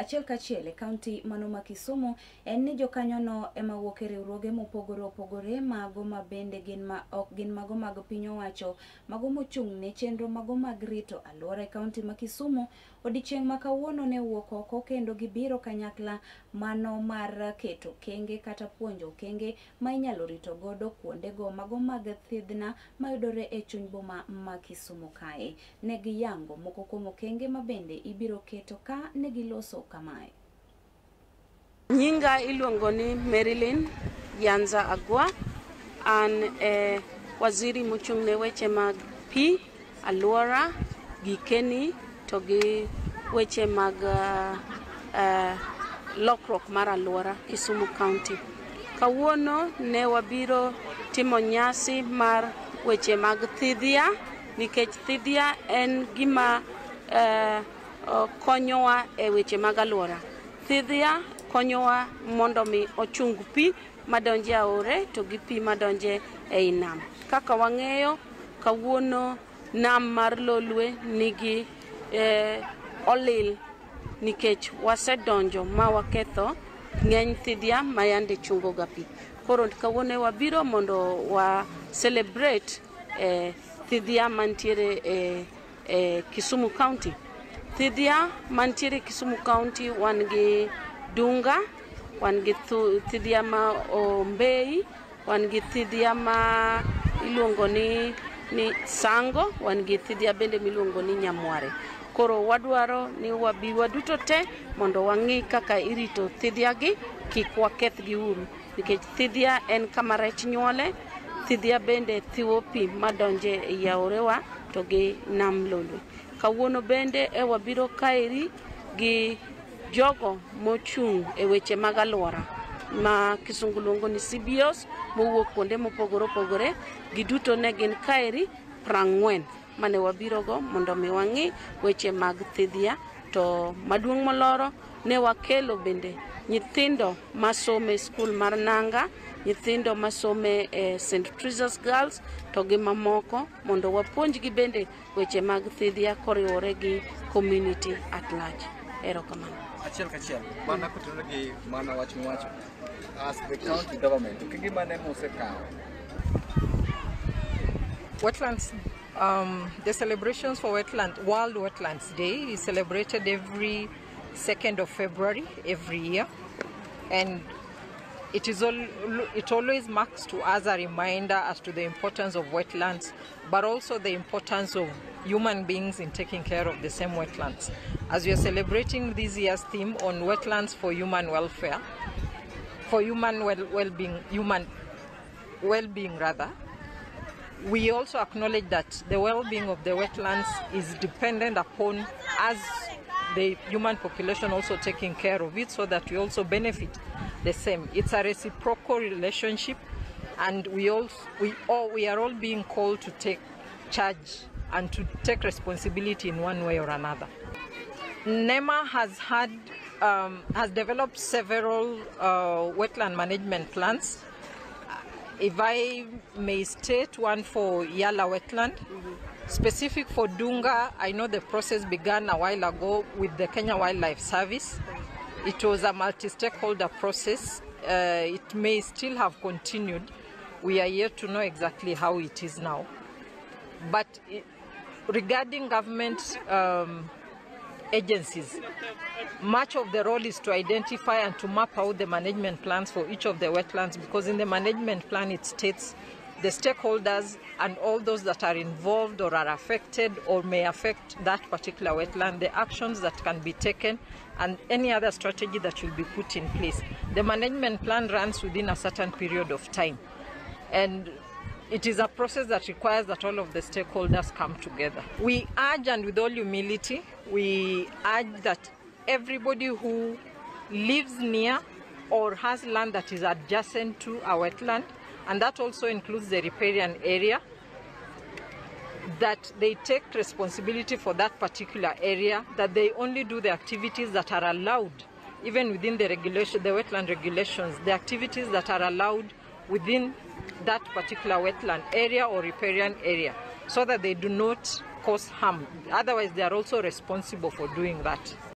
achiel kachiel e kaunti mano ma Kisumu en ni jokanyono ema wuok e riwruoge mopogore opogore mago ma bende gin ma ok gin mago mag piny owacho. Mago mochung' ne chenro mago mag rito alwora e kaunti ma Kisumu. Odiochieng' ma kawuono ne wuok oko kendo gibiro kanyakla mano mar keto okenge kata puonjo okenge ma inyalo rito godo kuondego mago mag thiethna mayudore e chuny boma ma Kisumu kae. Ne giyango moko kuom okenge ma bende ibiro keto ka ne giloso kamae. Nyinga iluongo ni Marilyn Yanza Agwa. An e waziri mochung' ne weche mag pi, alwora, gikeni to gi weche mag uh, uh, lokruok mar alwora Kisumu County. Kawuono ne wabiro timo nyasi mar weche mag thidhia nikech thidhia en gima uh, konyowa e weche mag alwora. Thidhia konyowa mondo mi ochung pi madonje aore to gi pi madonje ei nam. Kaka wang'eyo kawuono nam mar Lolwe nigi eh, olil nikech wasedonjo ma waketho ng'eny thidhia ma yande chungo ga pi. Koro kawuono wabiro mondo wa celebrate eh, thidhia mantiere e, e Kisumu County. Thidhia mantiere Kisumu County wan gi Dunga, wan gi ma Ombei, wan gi ma iluongo ni, ni Sango, wan gi bende miluongo ni Nyamware. Koro wadwaro ni wabi waduto te mondo wang'i kaka irito thidhia gi kik wakethgi uru nikech thidhia en kama rech nyuole thidhia bende thiwo pi madonje e aorewa to gi nam Lolwe. Kawuono bende e wabiro kaeri gi jogo mochung' e weche mag alwora ma kisungu luongo ni CBOs mowuok kuonde mopogore opogore. Giduto ne gin kaeri prang'wen mane wabirogo mondo mi wang'i weche mag thidhia. To maduong' moloro ne wakelo bende nyithindo masome skul mar nanga nyithindo masome e St. Teresa's Girls to gi mamoko mondo wapuonjgi bende weche mag thidhia koriwore gi community at large. Erokamano. Achiel kachiel, mana kotenore gi mana wach mwacho. As the county government, okenge mane musekawo? Wetlands, um, the celebrations for Wetland, World Wetlands Day is celebrated every 2nd of February every year. And it is all, it always marks to us a reminder as to the importance of wetlands, but also the importance of human beings in taking care of the same wetlands. As we are celebrating this year's theme on wetlands for human welfare, for human well, well-being, human well-being rather, we also acknowledge that the well-being of the wetlands is dependent upon us, the human population, also taking care of it, so that we also benefit the same. It's a reciprocal relationship, and we also we all we are all being called to take charge and to take responsibility in one way or another. NEMA has had um, has developed several uh, wetland management plans. If I may state one for Yala wetland, specific for Dunga, I know the process began a while ago with the Kenya Wildlife Service. It was a multi-stakeholder process. Uh, it may still have continued. We are yet to know exactly how it is now. But it, regarding government um, agencies, much of the role is to identify and to map out the management plans for each of the wetlands because in the management plan it states the stakeholders and all those that are involved or are affected or may affect that particular wetland, the actions that can be taken, and any other strategy that will be put in place. The management plan runs within a certain period of time. And it is a process that requires that all of the stakeholders come together. We urge, and with all humility, we urge that everybody who lives near or has land that is adjacent to a wetland, and that also includes the riparian area, that they take responsibility for that particular area, that they only do the activities that are allowed, even within the regulation, the wetland regulations, the activities that are allowed within that particular wetland area or riparian area, so that they do not cause harm. Otherwise, they are also responsible for doing that.